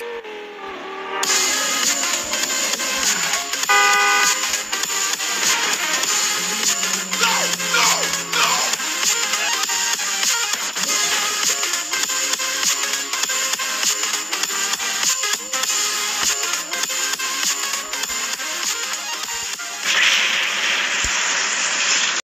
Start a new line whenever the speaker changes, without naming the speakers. Shit!